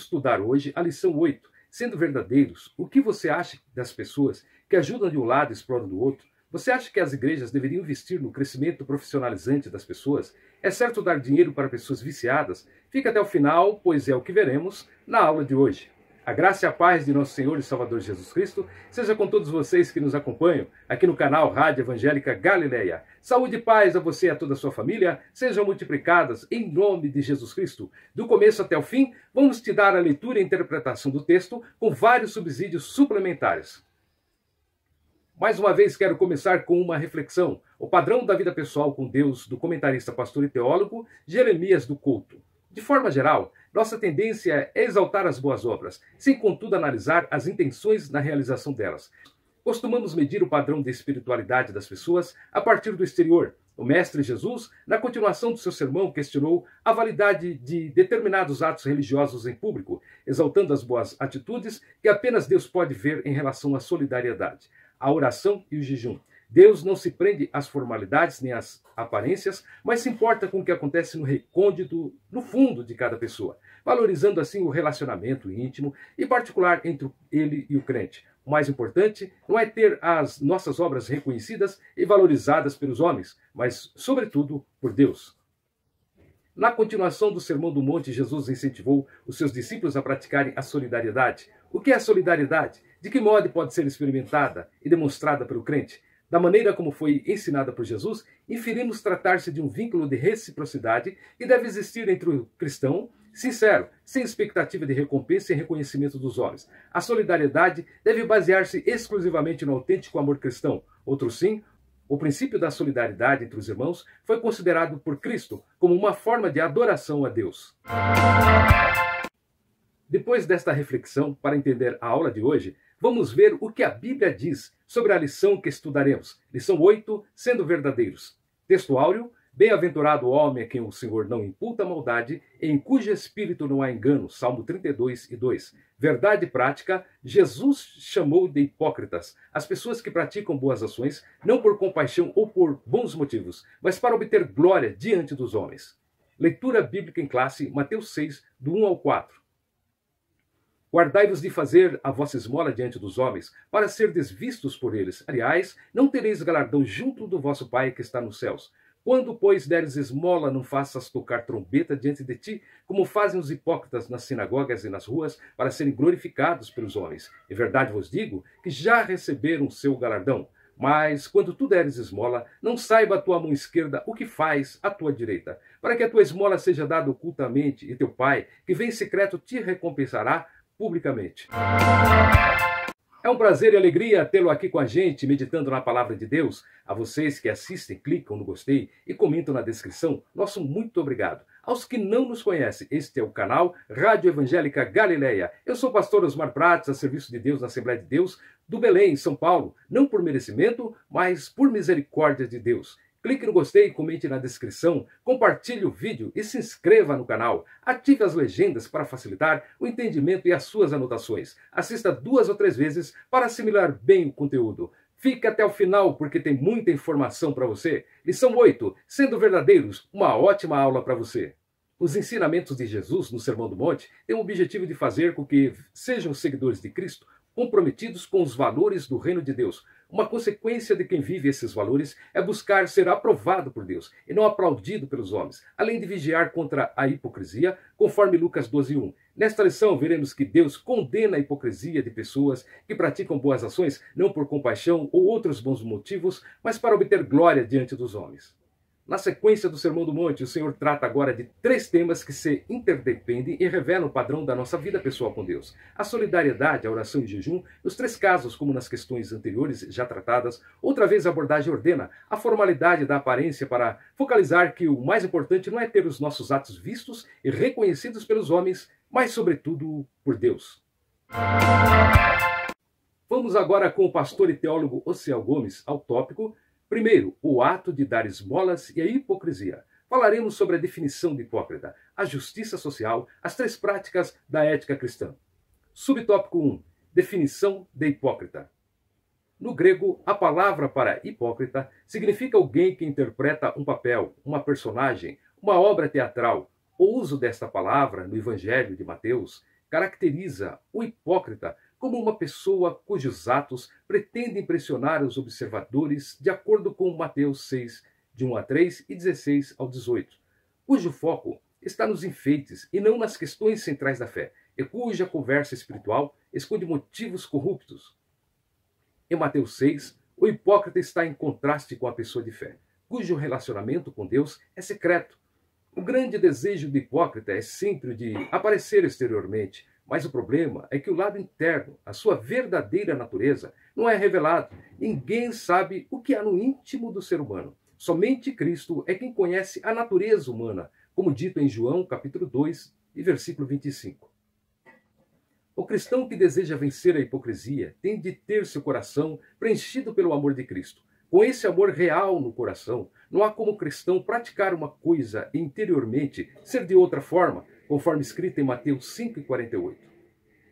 estudar hoje a lição 8. Sendo verdadeiros, o que você acha das pessoas que ajudam de um lado e exploram do outro? Você acha que as igrejas deveriam investir no crescimento profissionalizante das pessoas? É certo dar dinheiro para pessoas viciadas? Fica até o final, pois é o que veremos na aula de hoje. A graça e a paz de nosso Senhor e Salvador Jesus Cristo seja com todos vocês que nos acompanham aqui no canal Rádio Evangélica Galileia. Saúde e paz a você e a toda a sua família sejam multiplicadas em nome de Jesus Cristo. Do começo até o fim, vamos te dar a leitura e interpretação do texto com vários subsídios suplementares. Mais uma vez quero começar com uma reflexão. O padrão da vida pessoal com Deus do comentarista, pastor e teólogo Jeremias do Couto. De forma geral, nossa tendência é exaltar as boas obras, sem contudo analisar as intenções na realização delas. Costumamos medir o padrão de espiritualidade das pessoas a partir do exterior. O Mestre Jesus, na continuação do seu sermão, questionou a validade de determinados atos religiosos em público, exaltando as boas atitudes que apenas Deus pode ver em relação à solidariedade, à oração e o jejum. Deus não se prende às formalidades nem às aparências, mas se importa com o que acontece no recôndito, no fundo de cada pessoa, valorizando assim o relacionamento íntimo e particular entre ele e o crente. O mais importante não é ter as nossas obras reconhecidas e valorizadas pelos homens, mas, sobretudo, por Deus. Na continuação do Sermão do Monte, Jesus incentivou os seus discípulos a praticarem a solidariedade. O que é a solidariedade? De que modo pode ser experimentada e demonstrada pelo crente? Da maneira como foi ensinada por Jesus, inferimos tratar-se de um vínculo de reciprocidade que deve existir entre o cristão sincero, sem expectativa de recompensa e reconhecimento dos homens. A solidariedade deve basear-se exclusivamente no autêntico amor cristão. Outro sim, o princípio da solidariedade entre os irmãos foi considerado por Cristo como uma forma de adoração a Deus. Depois desta reflexão, para entender a aula de hoje, vamos ver o que a Bíblia diz sobre a lição que estudaremos. Lição 8, sendo verdadeiros. Texto áureo, Bem-aventurado o homem a quem o Senhor não imputa maldade, em cujo espírito não há engano. Salmo 32 e 2. Verdade prática, Jesus chamou de hipócritas as pessoas que praticam boas ações, não por compaixão ou por bons motivos, mas para obter glória diante dos homens. Leitura bíblica em classe, Mateus 6, do 1 ao 4. Guardai-vos de fazer a vossa esmola diante dos homens, para ser desvistos por eles. Aliás, não tereis galardão junto do vosso Pai que está nos céus. Quando, pois, deres esmola, não faças tocar trombeta diante de ti, como fazem os hipócritas nas sinagogas e nas ruas, para serem glorificados pelos homens. Em verdade vos digo que já receberam seu galardão. Mas, quando tu deres esmola, não saiba a tua mão esquerda o que faz a tua direita, para que a tua esmola seja dada ocultamente, e teu Pai, que vem em secreto, te recompensará publicamente. É um prazer e alegria tê-lo aqui com a gente, meditando na palavra de Deus. A vocês que assistem, clicam no gostei e comentam na descrição, nosso muito obrigado. Aos que não nos conhecem, este é o canal Rádio Evangélica Galileia. Eu sou o pastor Osmar Prates, a serviço de Deus na Assembleia de Deus do Belém, São Paulo, não por merecimento, mas por misericórdia de Deus. Clique no gostei, comente na descrição, compartilhe o vídeo e se inscreva no canal. Ative as legendas para facilitar o entendimento e as suas anotações. Assista duas ou três vezes para assimilar bem o conteúdo. Fique até o final porque tem muita informação para você. Lição 8: Sendo verdadeiros, uma ótima aula para você. Os ensinamentos de Jesus no Sermão do Monte têm o objetivo de fazer com que sejam seguidores de Cristo comprometidos com os valores do reino de Deus, uma consequência de quem vive esses valores é buscar ser aprovado por Deus e não aplaudido pelos homens, além de vigiar contra a hipocrisia, conforme Lucas 12:1. Nesta lição veremos que Deus condena a hipocrisia de pessoas que praticam boas ações não por compaixão ou outros bons motivos, mas para obter glória diante dos homens. Na sequência do Sermão do Monte, o Senhor trata agora de três temas que se interdependem e revelam o padrão da nossa vida pessoal com Deus: a solidariedade, a oração e jejum. Nos três casos, como nas questões anteriores já tratadas, outra vez a abordagem ordena a formalidade da aparência para focalizar que o mais importante não é ter os nossos atos vistos e reconhecidos pelos homens, mas, sobretudo, por Deus. Vamos agora com o pastor e teólogo Ociel Gomes ao tópico Primeiro, o ato de dar esmolas e a hipocrisia. Falaremos sobre a definição de hipócrita, a justiça social, as três práticas da ética cristã. Subtópico 1. Definição de hipócrita. No grego, a palavra para hipócrita significa alguém que interpreta um papel, uma personagem, uma obra teatral. O uso desta palavra no Evangelho de Mateus caracteriza o hipócrita como uma pessoa cujos atos pretendem impressionar os observadores, de acordo com Mateus 6, de 1 a 3 e 16 ao 18, cujo foco está nos enfeites e não nas questões centrais da fé, e cuja conversa espiritual esconde motivos corruptos. Em Mateus 6, o hipócrita está em contraste com a pessoa de fé, cujo relacionamento com Deus é secreto. O grande desejo do hipócrita é sempre de aparecer exteriormente, mas o problema é que o lado interno, a sua verdadeira natureza, não é revelado. Ninguém sabe o que há no íntimo do ser humano. Somente Cristo é quem conhece a natureza humana, como dito em João, capítulo 2, e versículo 25. O cristão que deseja vencer a hipocrisia tem de ter seu coração preenchido pelo amor de Cristo. Com esse amor real no coração, não há como cristão praticar uma coisa interiormente ser de outra forma, conforme escrito em Mateus 5,48.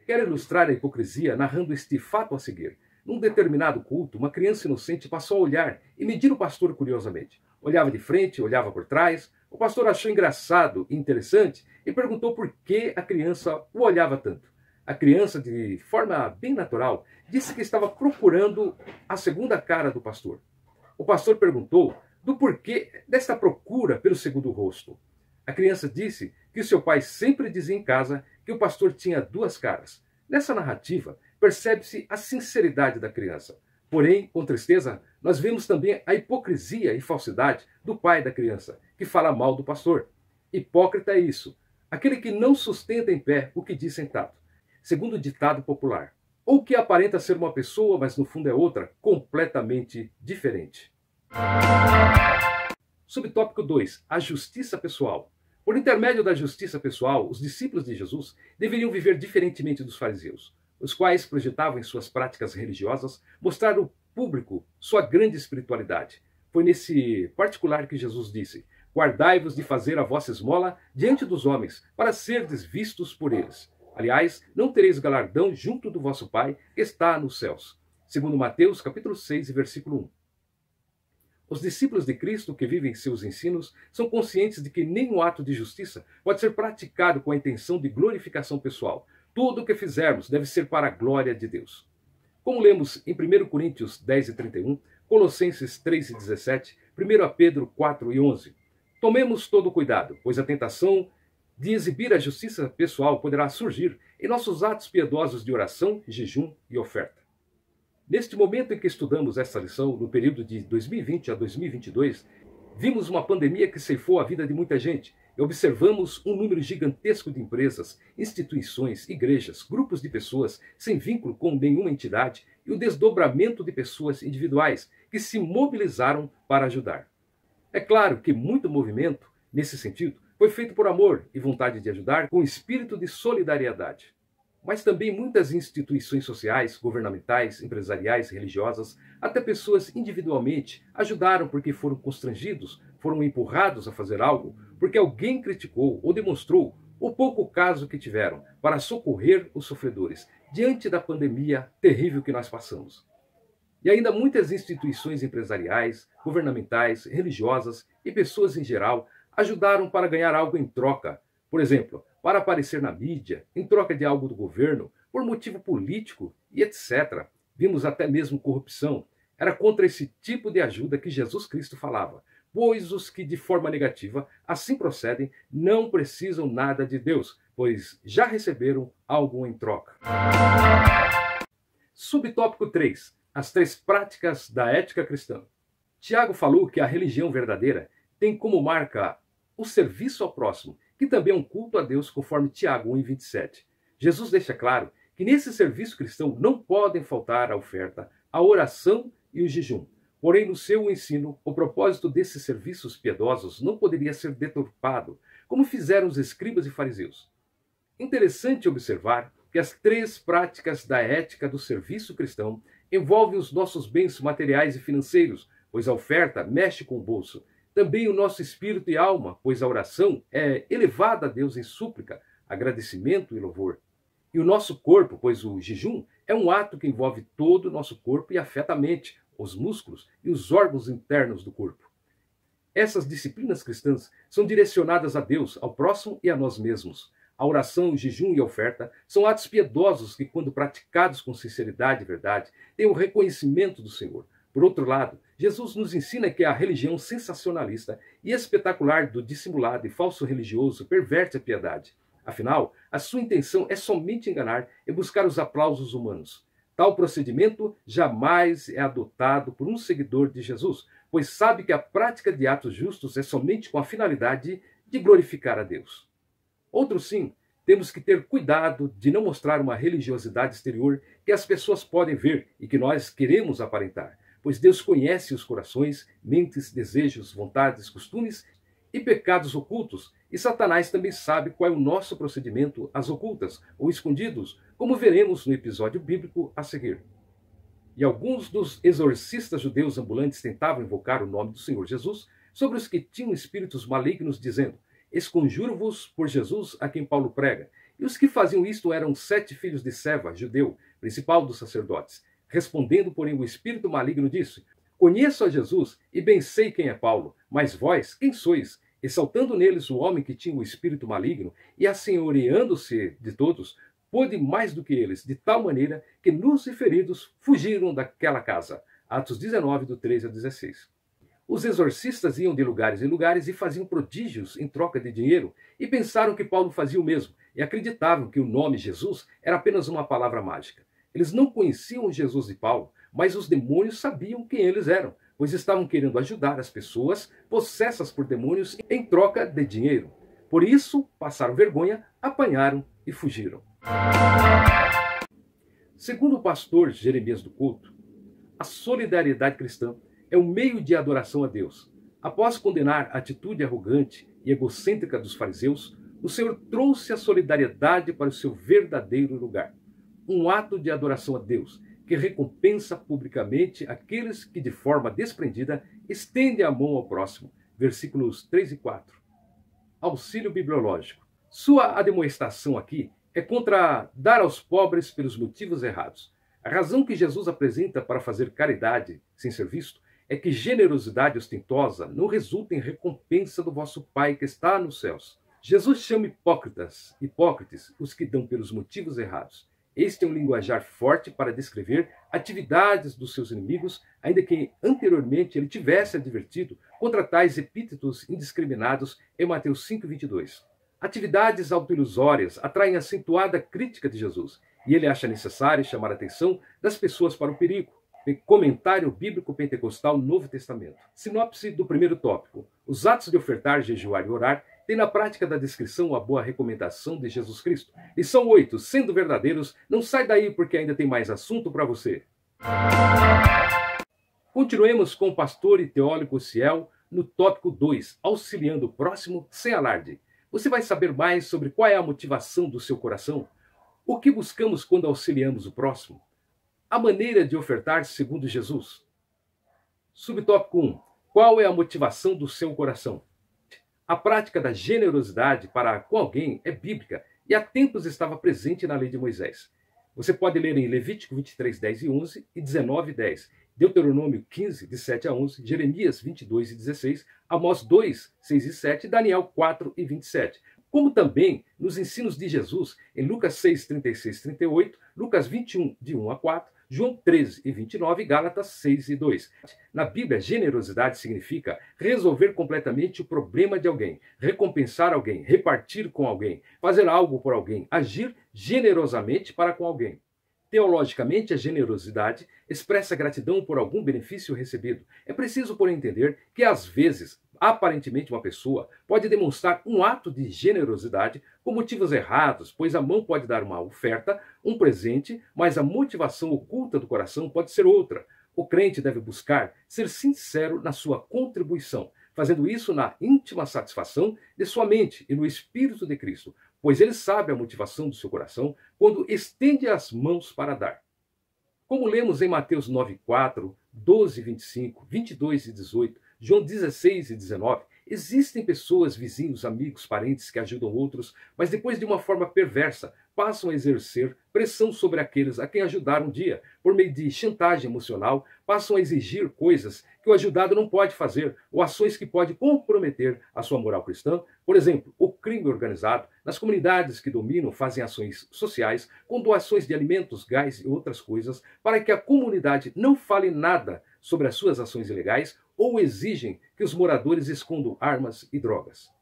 Quero ilustrar a hipocrisia narrando este fato a seguir. Num determinado culto, uma criança inocente passou a olhar e medir o pastor curiosamente. Olhava de frente, olhava por trás. O pastor achou engraçado e interessante e perguntou por que a criança o olhava tanto. A criança, de forma bem natural, disse que estava procurando a segunda cara do pastor. O pastor perguntou do porquê desta procura pelo segundo rosto. A criança disse que seu pai sempre dizia em casa que o pastor tinha duas caras. Nessa narrativa, percebe-se a sinceridade da criança. Porém, com tristeza, nós vemos também a hipocrisia e falsidade do pai da criança, que fala mal do pastor. Hipócrita é isso, aquele que não sustenta em pé o que diz sentado, segundo o ditado popular, ou que aparenta ser uma pessoa, mas no fundo é outra, completamente diferente. Subtópico 2: A justiça pessoal. Por intermédio da justiça pessoal, os discípulos de Jesus deveriam viver diferentemente dos fariseus, os quais projetavam em suas práticas religiosas mostrar ao público sua grande espiritualidade. Foi nesse particular que Jesus disse: Guardai-vos de fazer a vossa esmola diante dos homens, para serdes vistos por eles. Aliás, não tereis galardão junto do vosso Pai que está nos céus. Segundo Mateus, capítulo 6, versículo 1. Os discípulos de Cristo que vivem seus ensinos são conscientes de que nenhum ato de justiça pode ser praticado com a intenção de glorificação pessoal. Tudo o que fizermos deve ser para a glória de Deus. Como lemos em 1 Coríntios 10 e 31, Colossenses 3 e 17, 1 Pedro 4 e 11. Tomemos todo cuidado, pois a tentação de exibir a justiça pessoal poderá surgir em nossos atos piedosos de oração, jejum e oferta. Neste momento em que estudamos esta lição, no período de 2020 a 2022, vimos uma pandemia que ceifou a vida de muita gente e observamos um número gigantesco de empresas, instituições, igrejas, grupos de pessoas sem vínculo com nenhuma entidade e o desdobramento de pessoas individuais que se mobilizaram para ajudar. É claro que muito movimento, nesse sentido, foi feito por amor e vontade de ajudar com espírito de solidariedade mas também muitas instituições sociais, governamentais, empresariais, religiosas, até pessoas individualmente ajudaram porque foram constrangidos, foram empurrados a fazer algo, porque alguém criticou ou demonstrou o pouco caso que tiveram para socorrer os sofredores diante da pandemia terrível que nós passamos. E ainda muitas instituições empresariais, governamentais, religiosas e pessoas em geral ajudaram para ganhar algo em troca. Por exemplo, para aparecer na mídia, em troca de algo do governo, por motivo político e etc. Vimos até mesmo corrupção. Era contra esse tipo de ajuda que Jesus Cristo falava. Pois os que de forma negativa assim procedem não precisam nada de Deus, pois já receberam algo em troca. Subtópico 3. As três práticas da ética cristã. Tiago falou que a religião verdadeira tem como marca o serviço ao próximo que também é um culto a Deus, conforme Tiago 1,27. Jesus deixa claro que nesse serviço cristão não podem faltar a oferta, a oração e o jejum. Porém, no seu ensino, o propósito desses serviços piedosos não poderia ser deturpado, como fizeram os escribas e fariseus. Interessante observar que as três práticas da ética do serviço cristão envolvem os nossos bens materiais e financeiros, pois a oferta mexe com o bolso, também o nosso espírito e alma, pois a oração é elevada a Deus em súplica, agradecimento e louvor. E o nosso corpo, pois o jejum é um ato que envolve todo o nosso corpo e afeta a mente, os músculos e os órgãos internos do corpo. Essas disciplinas cristãs são direcionadas a Deus, ao próximo e a nós mesmos. A oração, o jejum e a oferta são atos piedosos que, quando praticados com sinceridade e verdade, têm o reconhecimento do Senhor. Por outro lado, Jesus nos ensina que a religião sensacionalista e espetacular do dissimulado e falso religioso perverte a piedade. Afinal, a sua intenção é somente enganar e buscar os aplausos humanos. Tal procedimento jamais é adotado por um seguidor de Jesus, pois sabe que a prática de atos justos é somente com a finalidade de glorificar a Deus. Outro sim, temos que ter cuidado de não mostrar uma religiosidade exterior que as pessoas podem ver e que nós queremos aparentar, pois Deus conhece os corações, mentes, desejos, vontades, costumes e pecados ocultos, e Satanás também sabe qual é o nosso procedimento às ocultas ou escondidos, como veremos no episódio bíblico a seguir. E alguns dos exorcistas judeus ambulantes tentavam invocar o nome do Senhor Jesus sobre os que tinham espíritos malignos, dizendo: Esconjuro-vos por Jesus a quem Paulo prega. E os que faziam isto eram sete filhos de Seva, judeu, principal dos sacerdotes. Respondendo, porém, o espírito maligno disse: Conheço a Jesus e bem sei quem é Paulo, mas vós, quem sois? Exaltando neles o homem que tinha o espírito maligno e assenhoreando-se de todos, pôde mais do que eles, de tal maneira que nus e feridos fugiram daquela casa. Atos 19, do 13 a 16. Os exorcistas iam de lugares em lugares e faziam prodígios em troca de dinheiro, e pensaram que Paulo fazia o mesmo, e acreditavam que o nome Jesus era apenas uma palavra mágica. Eles não conheciam Jesus de Paulo, mas os demônios sabiam quem eles eram, pois estavam querendo ajudar as pessoas possessas por demônios em troca de dinheiro. Por isso, passaram vergonha, apanharam e fugiram. Segundo o pastor Jeremias do Culto, a solidariedade cristã é um meio de adoração a Deus. Após condenar a atitude arrogante e egocêntrica dos fariseus, o Senhor trouxe a solidariedade para o seu verdadeiro lugar. Um ato de adoração a Deus que recompensa publicamente aqueles que, de forma desprendida, estendem a mão ao próximo. Versículos 3 e 4. Auxílio bibliológico. Sua ademoestação aqui é contra dar aos pobres pelos motivos errados. A razão que Jesus apresenta para fazer caridade sem ser visto é que generosidade ostentosa não resulta em recompensa do vosso Pai que está nos céus. Jesus chama hipócritas, hipócritas, os que dão pelos motivos errados. Este é um linguajar forte para descrever atividades dos seus inimigos, ainda que anteriormente ele tivesse advertido contra tais epítetos indiscriminados em Mateus 5:22. Atividades autoilusórias atraem acentuada crítica de Jesus, e ele acha necessário chamar a atenção das pessoas para o perigo. Comentário Bíblico Pentecostal Novo Testamento. Sinopse do primeiro tópico. Os atos de ofertar, jejuar e orar têm na prática da descrição a boa recomendação de Jesus Cristo. Lição 8. Sendo verdadeiros, não sai daí porque ainda tem mais assunto para você. Continuemos com o pastor e teólogo Ciel no tópico 2, auxiliando o próximo sem alarde. Você vai saber mais sobre qual é a motivação do seu coração? O que buscamos quando auxiliamos o próximo? a maneira de ofertar segundo Jesus. Subtópico 1. Qual é a motivação do seu coração? A prática da generosidade para com alguém é bíblica e há tempos estava presente na lei de Moisés. Você pode ler em Levítico 23, 10 e 11 e 19 10, Deuteronômio 15, de 7 a 11, Jeremias 22 e 16, Amós 2, 6 e 7, Daniel 4 e 27 como também nos ensinos de Jesus em Lucas 6, 36 38, Lucas 21, de 1 a 4, João 13 e 29 e Gálatas 6 e 2. Na Bíblia, generosidade significa resolver completamente o problema de alguém, recompensar alguém, repartir com alguém, fazer algo por alguém, agir generosamente para com alguém. Teologicamente, a generosidade expressa gratidão por algum benefício recebido. É preciso, porém, entender que, às vezes, Aparentemente, uma pessoa pode demonstrar um ato de generosidade com motivos errados, pois a mão pode dar uma oferta, um presente, mas a motivação oculta do coração pode ser outra. O crente deve buscar ser sincero na sua contribuição, fazendo isso na íntima satisfação de sua mente e no Espírito de Cristo, pois ele sabe a motivação do seu coração quando estende as mãos para dar. Como lemos em Mateus 9, 4, 12, 25, 22 e 18, João 16 e 19. Existem pessoas, vizinhos, amigos, parentes que ajudam outros, mas depois de uma forma perversa, passam a exercer pressão sobre aqueles a quem ajudaram um dia, por meio de chantagem emocional, passam a exigir coisas que o ajudado não pode fazer ou ações que podem comprometer a sua moral cristã. Por exemplo, o crime organizado. Nas comunidades que dominam, fazem ações sociais com doações de alimentos, gás e outras coisas para que a comunidade não fale nada sobre as suas ações ilegais ou exigem que os moradores escondam armas e drogas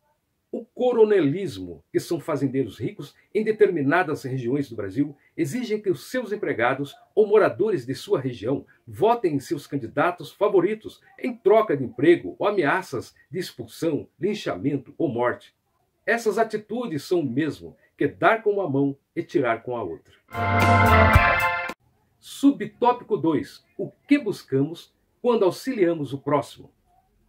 o coronelismo, que são fazendeiros ricos em determinadas regiões do Brasil, exigem que os seus empregados ou moradores de sua região votem em seus candidatos favoritos em troca de emprego ou ameaças de expulsão, linchamento ou morte. Essas atitudes são o mesmo que dar com uma mão e tirar com a outra. Subtópico 2. O que buscamos quando auxiliamos o próximo?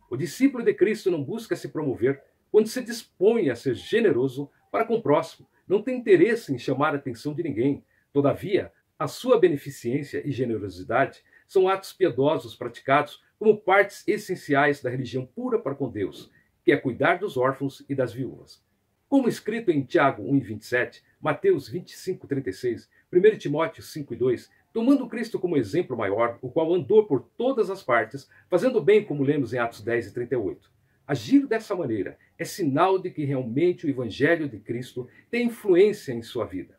O discípulo de Cristo não busca se promover quando se dispõe a ser generoso para com o próximo, não tem interesse em chamar a atenção de ninguém. Todavia, a sua beneficência e generosidade são atos piedosos praticados como partes essenciais da religião pura para com Deus, que é cuidar dos órfãos e das viúvas. Como escrito em Tiago 1,27, Mateus 25,36, 1 Timóteo 5,2, tomando Cristo como exemplo maior, o qual andou por todas as partes, fazendo bem, como lemos em Atos 10 e 38. Agir dessa maneira é sinal de que realmente o Evangelho de Cristo tem influência em sua vida.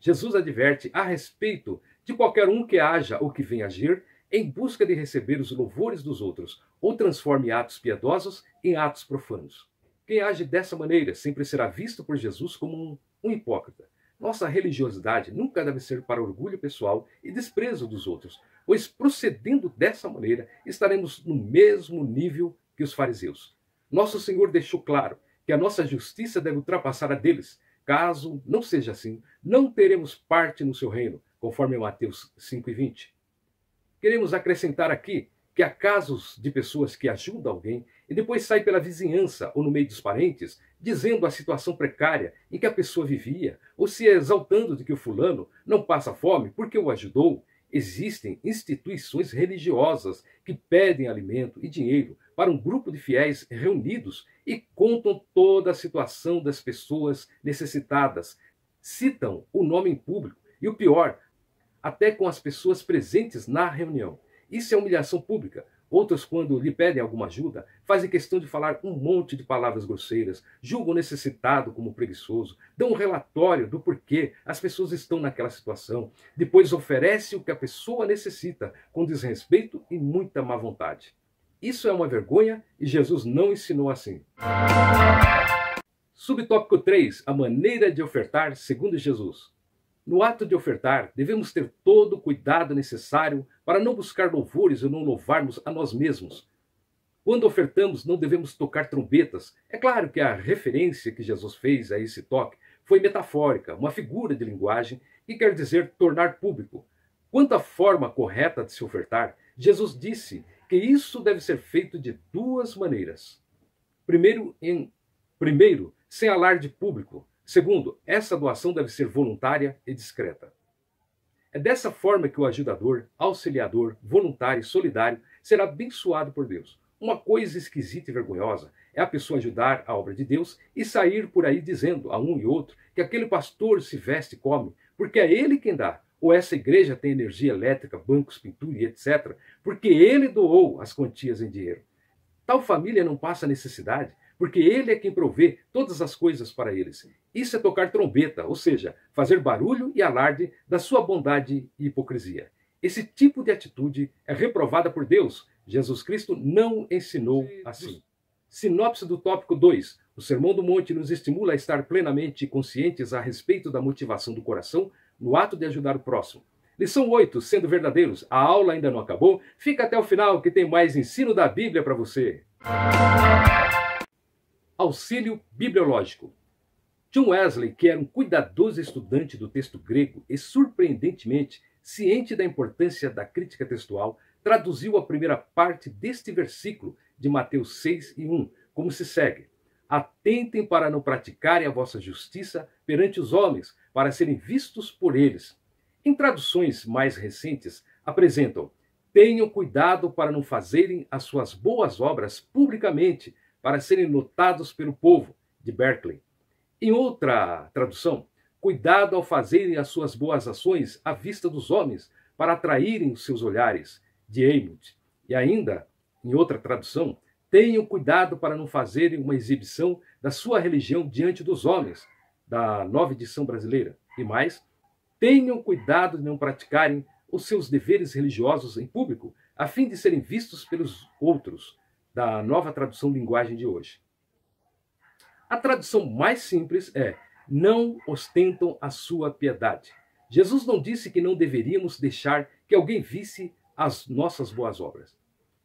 Jesus adverte a respeito de qualquer um que haja ou que venha agir em busca de receber os louvores dos outros ou transforme atos piedosos em atos profanos. Quem age dessa maneira sempre será visto por Jesus como um, um hipócrita. Nossa religiosidade nunca deve ser para orgulho pessoal e desprezo dos outros, pois procedendo dessa maneira estaremos no mesmo nível que os fariseus. Nosso Senhor deixou claro que a nossa justiça deve ultrapassar a deles. Caso não seja assim, não teremos parte no seu reino, conforme Mateus 5,20. Queremos acrescentar aqui que há casos de pessoas que ajudam alguém e depois saem pela vizinhança ou no meio dos parentes, dizendo a situação precária em que a pessoa vivia, ou se exaltando de que o fulano não passa fome porque o ajudou. Existem instituições religiosas que pedem alimento e dinheiro para um grupo de fiéis reunidos e contam toda a situação das pessoas necessitadas, citam o nome em público e o pior, até com as pessoas presentes na reunião. Isso é humilhação pública. Outros, quando lhe pedem alguma ajuda, fazem questão de falar um monte de palavras grosseiras, julgam necessitado como preguiçoso, dão um relatório do porquê as pessoas estão naquela situação, depois oferece o que a pessoa necessita, com desrespeito e muita má vontade. Isso é uma vergonha e Jesus não ensinou assim. Subtópico 3: A maneira de ofertar segundo Jesus. No ato de ofertar, devemos ter todo o cuidado necessário para não buscar louvores ou não louvarmos a nós mesmos. Quando ofertamos, não devemos tocar trombetas. É claro que a referência que Jesus fez a esse toque foi metafórica, uma figura de linguagem que quer dizer tornar público. Quanto à forma correta de se ofertar, Jesus disse que isso deve ser feito de duas maneiras. Primeiro, em, primeiro, sem alarde público. Segundo, essa doação deve ser voluntária e discreta. É dessa forma que o ajudador, auxiliador, voluntário e solidário será abençoado por Deus. Uma coisa esquisita e vergonhosa é a pessoa ajudar a obra de Deus e sair por aí dizendo a um e outro que aquele pastor se veste e come, porque é ele quem dá, ou essa igreja tem energia elétrica, bancos, pintura e etc., porque ele doou as quantias em dinheiro. Tal família não passa necessidade, porque ele é quem provê todas as coisas para eles. Isso é tocar trombeta, ou seja, fazer barulho e alarde da sua bondade e hipocrisia. Esse tipo de atitude é reprovada por Deus. Jesus Cristo não ensinou assim. Sinopse do tópico 2. O Sermão do Monte nos estimula a estar plenamente conscientes a respeito da motivação do coração no ato de ajudar o próximo. Lição 8, sendo verdadeiros, a aula ainda não acabou. Fica até o final que tem mais ensino da Bíblia para você. Auxílio bibliológico. John Wesley, que era um cuidadoso estudante do texto grego e surpreendentemente ciente da importância da crítica textual, traduziu a primeira parte deste versículo de Mateus 6 e 1, como se segue: Atentem para não praticarem a vossa justiça perante os homens, para serem vistos por eles. Em traduções mais recentes, apresentam: tenham cuidado para não fazerem as suas boas obras publicamente, para serem notados pelo povo, de Berkeley. Em outra tradução, Cuidado ao fazerem as suas boas ações à vista dos homens, para atraírem os seus olhares, de Eymund. E ainda, em outra tradução, tenham cuidado para não fazerem uma exibição da sua religião diante dos homens, da nova edição brasileira. E mais, tenham cuidado de não praticarem os seus deveres religiosos em público, a fim de serem vistos pelos outros, da nova tradução linguagem de hoje. A tradução mais simples é: não ostentam a sua piedade. Jesus não disse que não deveríamos deixar que alguém visse as nossas boas obras.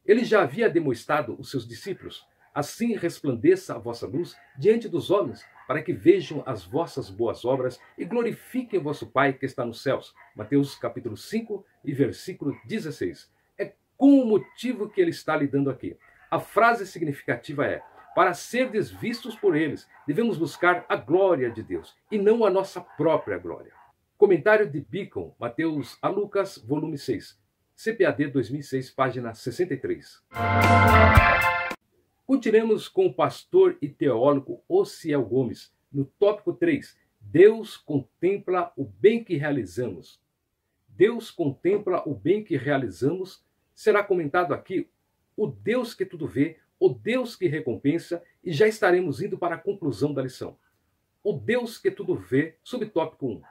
Ele já havia demonstrado os seus discípulos: assim resplandeça a vossa luz diante dos homens, para que vejam as vossas boas obras e glorifiquem vosso Pai que está nos céus. Mateus capítulo 5 e versículo 16. É com o motivo que ele está lhe dando aqui. A frase significativa é: para ser vistos por eles, devemos buscar a glória de Deus e não a nossa própria glória. Comentário de Beacon, Mateus a Lucas, volume 6, CPAD 2006, página 63. Continuemos com o pastor e teólogo Ociel Gomes, no tópico 3. Deus contempla o bem que realizamos. Deus contempla o bem que realizamos. Será comentado aqui o Deus que tudo vê, o Deus que recompensa, e já estaremos indo para a conclusão da lição. O Deus que tudo vê, subtópico 1.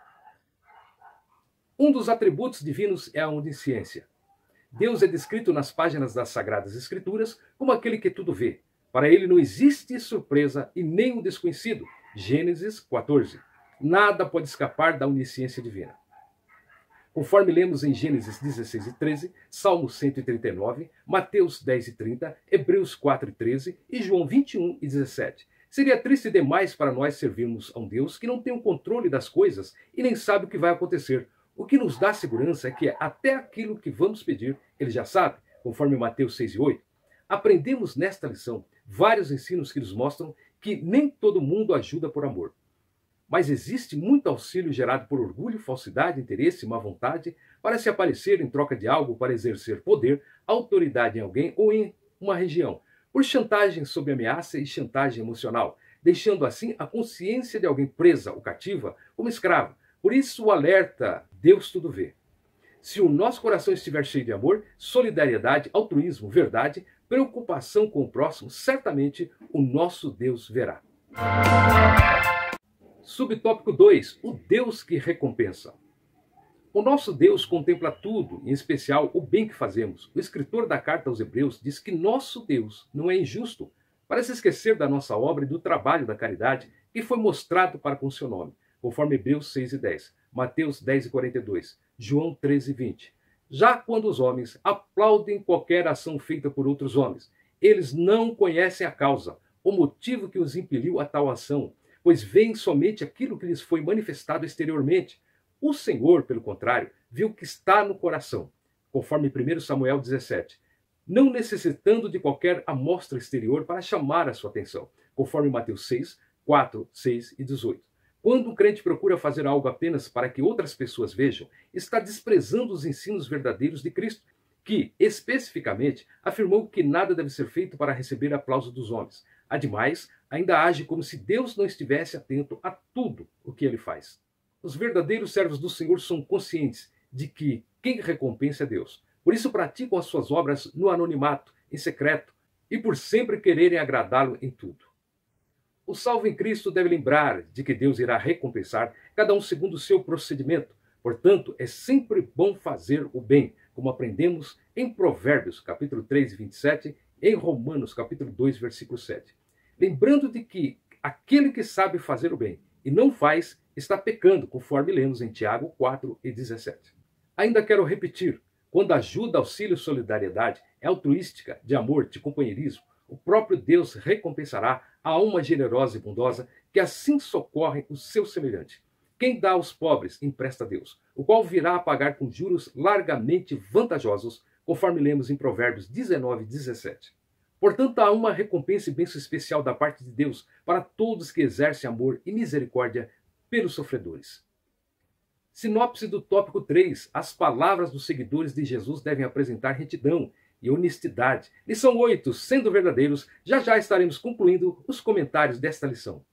Um dos atributos divinos é a onisciência. Deus é descrito nas páginas das Sagradas Escrituras como aquele que tudo vê, para ele não existe surpresa e nem o um desconhecido. Gênesis 14. Nada pode escapar da onisciência divina. Conforme lemos em Gênesis 16 e 13, Salmo 139, Mateus 10 e 30, Hebreus 4 e 13 e João 21 e 17. Seria triste demais para nós servirmos a um Deus que não tem o controle das coisas e nem sabe o que vai acontecer. O que nos dá segurança é que até aquilo que vamos pedir, ele já sabe, conforme Mateus 6 e 8. Aprendemos nesta lição vários ensinos que nos mostram que nem todo mundo ajuda por amor. Mas existe muito auxílio gerado por orgulho, falsidade, interesse, má vontade, para se aparecer em troca de algo para exercer poder, autoridade em alguém ou em uma região, por chantagem sob ameaça e chantagem emocional, deixando assim a consciência de alguém presa ou cativa como escravo. Por isso o alerta, Deus tudo vê. Se o nosso coração estiver cheio de amor, solidariedade, altruísmo, verdade, preocupação com o próximo, certamente o nosso Deus verá. Subtópico 2: O Deus que recompensa. O nosso Deus contempla tudo, em especial o bem que fazemos. O escritor da carta aos Hebreus diz que nosso Deus não é injusto para se esquecer da nossa obra e do trabalho da caridade que foi mostrado para com seu nome, conforme Hebreus 6 e 10, Mateus 10 e 42, João 13 e 20. Já quando os homens aplaudem qualquer ação feita por outros homens, eles não conhecem a causa, o motivo que os impeliu a tal ação, pois veem somente aquilo que lhes foi manifestado exteriormente. O Senhor, pelo contrário, viu o que está no coração, conforme 1 Samuel 17, não necessitando de qualquer amostra exterior para chamar a sua atenção, conforme Mateus 6, 4, 6 e 18. Quando um crente procura fazer algo apenas para que outras pessoas vejam, está desprezando os ensinos verdadeiros de Cristo, que, especificamente, afirmou que nada deve ser feito para receber aplauso dos homens. Ademais, ainda age como se Deus não estivesse atento a tudo o que ele faz. Os verdadeiros servos do Senhor são conscientes de que quem recompensa é Deus. Por isso praticam as suas obras no anonimato, em secreto, e por sempre quererem agradá-lo em tudo. O salvo em Cristo deve lembrar de que Deus irá recompensar cada um segundo o seu procedimento. Portanto, é sempre bom fazer o bem, como aprendemos em Provérbios, capítulo 3, 27, e em Romanos, capítulo 2, versículo 7. Lembrando de que aquele que sabe fazer o bem e não faz, está pecando, conforme lemos em Tiago 4 e 17. Ainda quero repetir, quando ajuda, auxílio e solidariedade é altruística, de amor, de companheirismo, o próprio Deus recompensará a alma generosa e bondosa que assim socorre o seu semelhante. Quem dá aos pobres empresta a Deus, o qual virá a pagar com juros largamente vantajosos, conforme lemos em Provérbios 19 17. Portanto, há uma recompensa e bênção especial da parte de Deus para todos que exercem amor e misericórdia pelos sofredores. Sinopse do tópico 3. As palavras dos seguidores de Jesus devem apresentar retidão e honestidade. Lição 8, sendo verdadeiros, já já estaremos concluindo os comentários desta lição.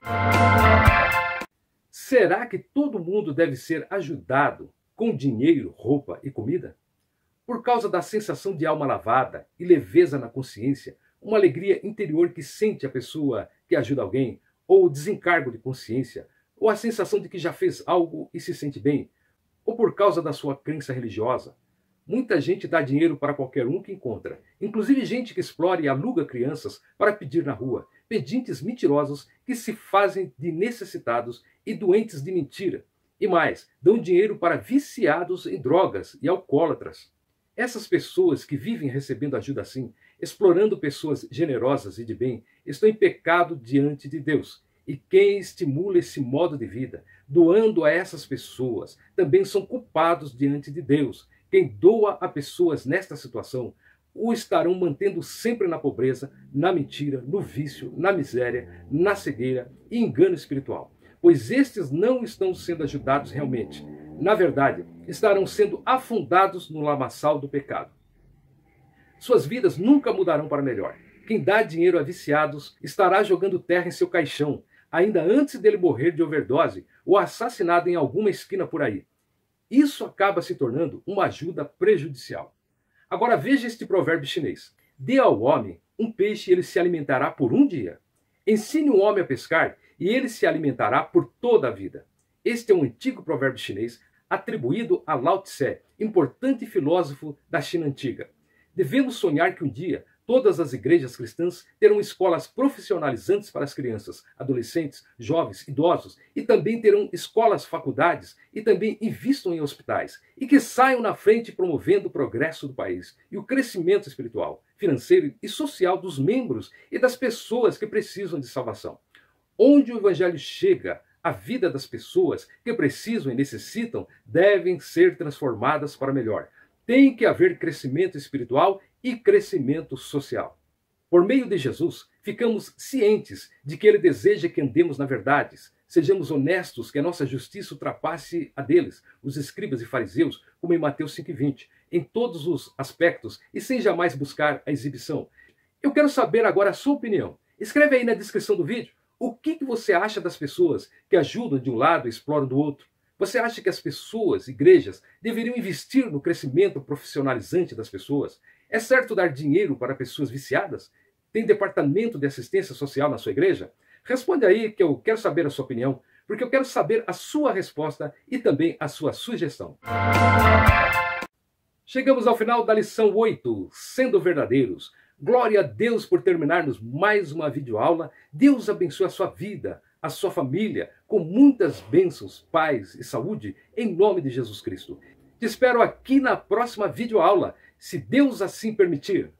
Será que todo mundo deve ser ajudado com dinheiro, roupa e comida? Por causa da sensação de alma lavada e leveza na consciência, uma alegria interior que sente a pessoa que ajuda alguém, ou desencargo de consciência, ou a sensação de que já fez algo e se sente bem, ou por causa da sua crença religiosa. Muita gente dá dinheiro para qualquer um que encontra, inclusive gente que explora e aluga crianças para pedir na rua, pedintes mentirosos que se fazem de necessitados e doentes de mentira. E mais, dão dinheiro para viciados em drogas e alcoólatras. Essas pessoas que vivem recebendo ajuda assim, explorando pessoas generosas e de bem, estão em pecado diante de Deus. E quem estimula esse modo de vida, doando a essas pessoas, também são culpados diante de Deus. Quem doa a pessoas nesta situação o estarão mantendo sempre na pobreza, na mentira, no vício, na miséria, na cegueira e engano espiritual. Pois estes não estão sendo ajudados realmente. Na verdade, estarão sendo afundados no lamaçal do pecado. Suas vidas nunca mudarão para melhor. Quem dá dinheiro a viciados estará jogando terra em seu caixão, ainda antes dele morrer de overdose ou assassinado em alguma esquina por aí. Isso acaba se tornando uma ajuda prejudicial. Agora veja este provérbio chinês: Dê ao homem um peixe e ele se alimentará por um dia. Ensine um homem a pescar e ele se alimentará por toda a vida. Este é um antigo provérbio chinês atribuído a Lao Tse, importante filósofo da China antiga. Devemos sonhar que um dia Todas as igrejas cristãs terão escolas profissionalizantes para as crianças, adolescentes, jovens, idosos e também terão escolas, faculdades e também invistam em hospitais e que saiam na frente promovendo o progresso do país e o crescimento espiritual, financeiro e social dos membros e das pessoas que precisam de salvação. Onde o evangelho chega, a vida das pessoas que precisam e necessitam devem ser transformadas para melhor. Tem que haver crescimento espiritual e crescimento social. Por meio de Jesus, ficamos cientes de que ele deseja que andemos na verdade, sejamos honestos, que a nossa justiça ultrapasse a deles, os escribas e fariseus, como em Mateus 5,20, em todos os aspectos e sem jamais buscar a exibição. Eu quero saber agora a sua opinião. Escreve aí na descrição do vídeo o que, você acha das pessoas que ajudam de um lado e exploram do outro. Você acha que as pessoas, igrejas, deveriam investir no crescimento profissionalizante das pessoas? É certo dar dinheiro para pessoas viciadas? Tem departamento de assistência social na sua igreja? Responde aí que eu quero saber a sua opinião, porque eu quero saber a sua resposta e também a sua sugestão. Chegamos ao final da lição 8, sendo verdadeiros. Glória a Deus por terminarmos mais uma videoaula. Deus abençoe a sua vida, a sua família, com muitas bênçãos, paz e saúde, em nome de Jesus Cristo. Te espero aqui na próxima videoaula, se Deus assim permitir.